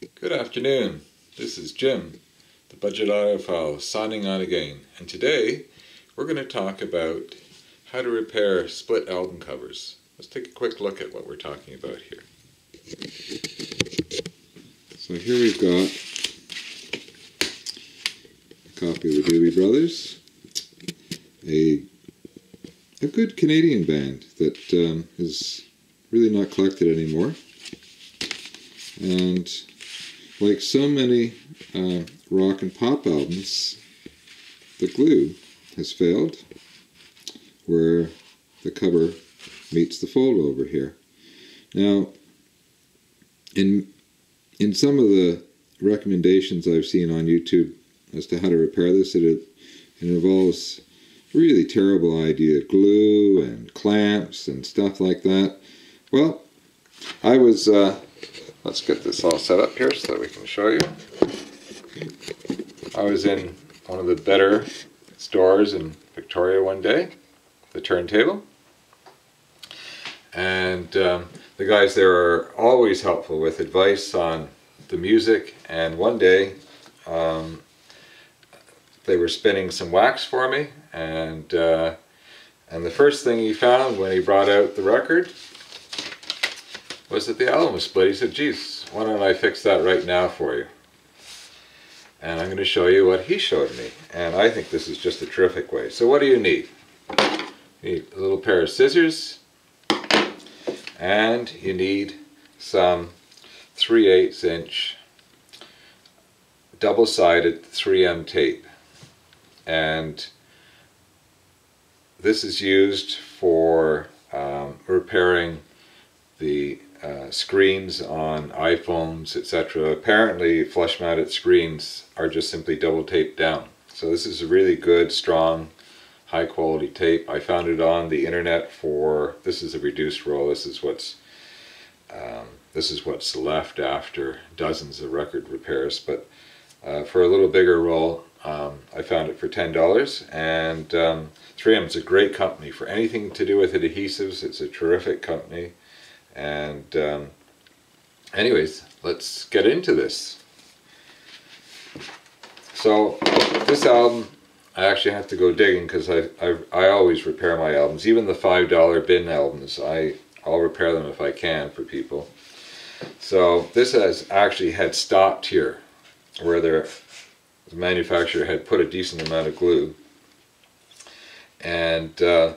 Good afternoon. This is Jim, the Budget Audiophile, signing on again. And today we're going to talk about how to repair split album covers. Let's take a quick look at what we're talking about here. So here we've got a copy of the Doobie Brothers, a a good Canadian band that um, is really not collected anymore. And like so many uh, rock and pop albums, the glue has failed where the cover meets the fold over here. Now, in in some of the recommendations I've seen on YouTube as to how to repair this, it, it involves really terrible idea glue and clamps and stuff like that. Well, I was, uh, let's get this all set up here so that we can show you. I was in one of the better stores in Victoria one day, the turntable, and um, the guys there are always helpful with advice on the music. And one day um, they were spinning some wax for me. And uh, and the first thing he found when he brought out the record was that the album was split. He said, geez, why don't I fix that right now for you? And I'm going to show you what he showed me. And I think this is just a terrific way. So what do you need? You need a little pair of scissors, and you need some 3 8 inch double-sided 3M tape and this is used for um, repairing the uh, screens on iPhones etc. Apparently flush mounted screens are just simply double taped down. So this is a really good strong high quality tape. I found it on the internet for, this is a reduced roll, this is what's um, this is what's left after dozens of record repairs, but uh, for a little bigger roll um, I found it for $10 and um, 3M is a great company. For anything to do with adhesives, it's a terrific company and um, anyways, let's get into this. So this album I actually have to go digging because I, I, I always repair my albums. Even the $5 bin albums, I, I'll repair them if I can for people. So this has actually had stopped here where the manufacturer had put a decent amount of glue. And uh,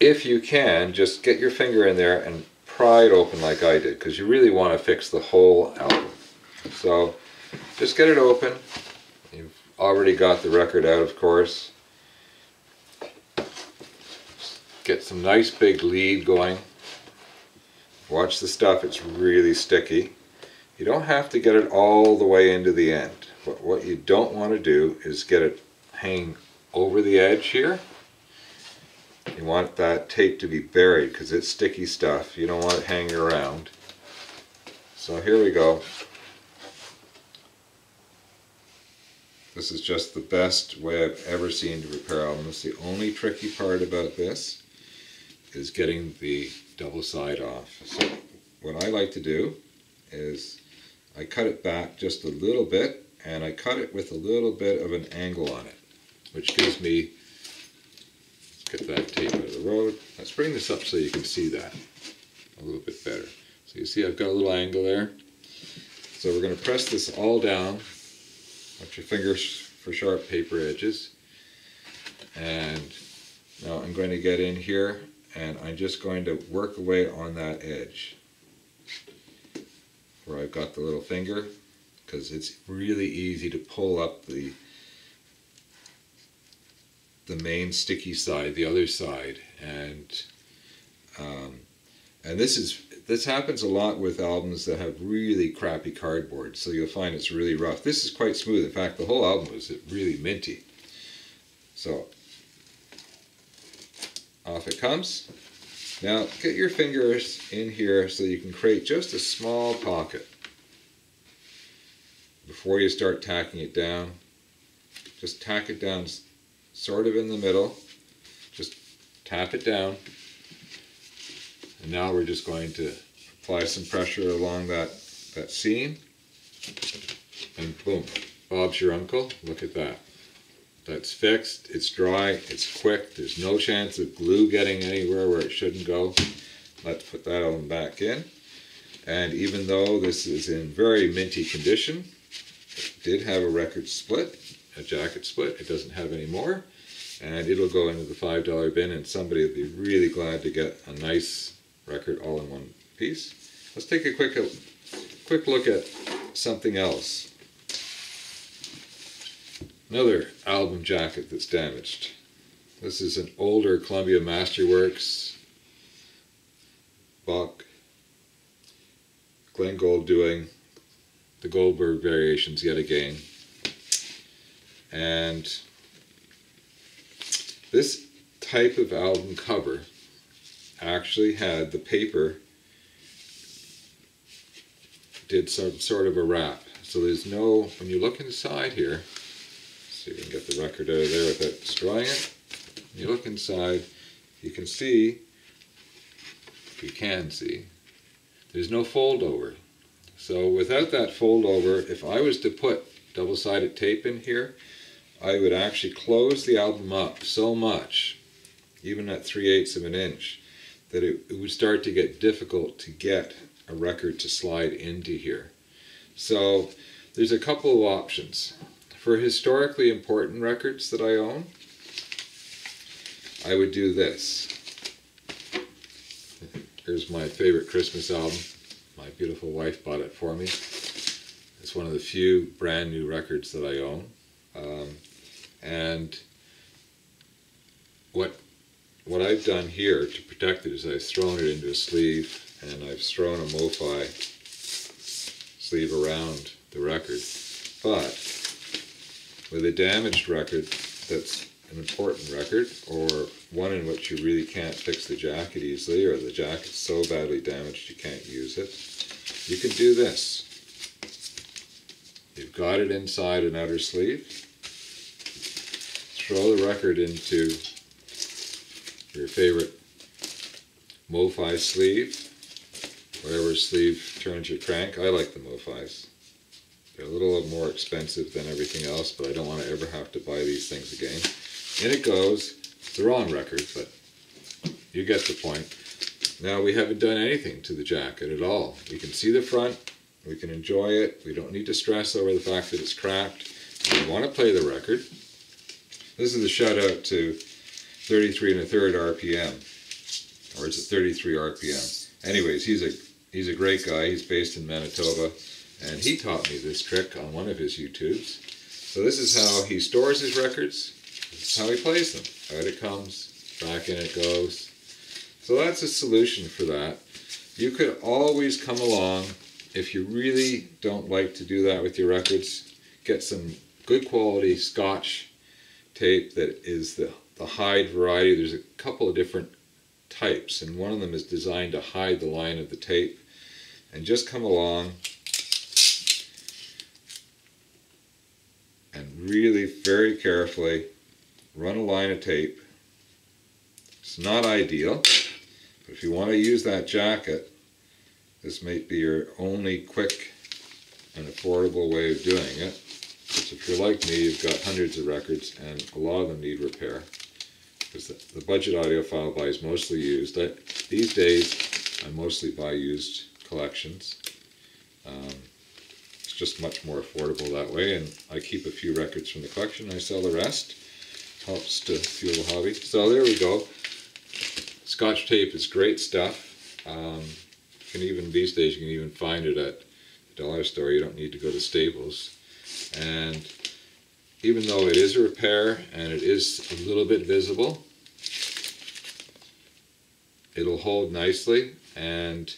if you can, just get your finger in there and pry it open like I did because you really want to fix the whole album. So just get it open You've already got the record out of course. Get some nice big lead going. Watch the stuff, it's really sticky. You don't have to get it all the way into the end. But what you don't want to do is get it hanging over the edge here. You want that tape to be buried because it's sticky stuff. You don't want it hanging around. So here we go. This is just the best way I've ever seen to repair albums. The only tricky part about this is getting the double side off. So what I like to do is I cut it back just a little bit and I cut it with a little bit of an angle on it, which gives me, get that tape out of the road. Let's bring this up so you can see that a little bit better. So you see I've got a little angle there. So we're going to press this all down Watch your fingers for sharp paper edges. And now I'm going to get in here and I'm just going to work away on that edge where I've got the little finger because it's really easy to pull up the the main sticky side, the other side, and um, and this is this happens a lot with albums that have really crappy cardboard, so you'll find it's really rough. This is quite smooth. In fact, the whole album is really minty. So, off it comes. Now, get your fingers in here so you can create just a small pocket. Before you start tacking it down, just tack it down sort of in the middle. Just tap it down. And now we're just going to apply some pressure along that, that seam. and boom, Bob's your uncle. Look at that. That's fixed, it's dry, it's quick, there's no chance of glue getting anywhere where it shouldn't go. Let's put that on back in. And even though this is in very minty condition, it did have a record split, Uh, a jacket split, it doesn't have any more. And it'll go into the $5 bin and somebody will be really glad to get a nice record all in one piece. Let's take a quick, a quick look at something else. Another album jacket that's damaged. This is an older Columbia Masterworks Bach Glenn Gould doing the Goldberg variations yet again. And this type of album cover actually had the paper did some sort of a wrap. So there's no, when you look inside here, see if we can get the record out of there without destroying it. When you look inside, you can see, if you can see, there's no fold over. So without that fold over, if I was to put double-sided tape in here, I would actually close the album up so much, even at 3 eighths of an inch, that it, it would start to get difficult to get a record to slide into here. So there's a couple of options. For historically important records that I own, I would do this. Here's my favorite Christmas album. My beautiful wife bought it for me. It's one of the few brand new records that I own. Um, and what what I've done here to protect it is I've thrown it into a sleeve and I've thrown a MoFi sleeve around the record. But with a damaged record that's an important record or one in which you really can't fix the jacket easily or the jacket's so badly damaged you can't use it, you can do this. You've got it inside an outer sleeve. Throw the record into your favorite MoFi sleeve, whatever sleeve turns your crank. I like the MoFis. They're a little more expensive than everything else, but I don't want to ever have to buy these things again. In it goes. It's the wrong record, but you get the point. Now we haven't done anything to the jacket at all. We can see the front, we can enjoy it, we don't need to stress over the fact that it's cracked. We want to play the record. This is a shout out to 33 and a third RPM, or is it 33 RPM? Anyways, he's a he's a great guy. He's based in Manitoba, and he taught me this trick on one of his YouTubes. So this is how he stores his records. This is how he plays them. Out it comes, back in it goes. So that's a solution for that. You could always come along if you really don't like to do that with your records. Get some good quality Scotch tape that is the, the hide variety. There's a couple of different types, and one of them is designed to hide the line of the tape. And just come along and really very carefully run a line of tape. It's not ideal, but if you want to use that jacket, this might be your only quick and affordable way of doing it. If you're like me, you've got hundreds of records and a lot of them need repair. Because the, the budget audiophile buys mostly used. I, these days, I mostly buy used collections. Um, it's just much more affordable that way, and I keep a few records from the collection. I sell the rest. Helps to fuel the hobby. So there we go. Scotch tape is great stuff. Um, you can even these days you can even find it at the dollar store. You don't need to go to Staples. And even though it is a repair and it is a little bit visible, it'll hold nicely and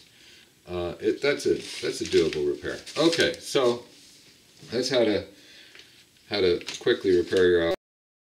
uh, it, that's a that's a doable repair. Okay, so that's how to how to quickly repair your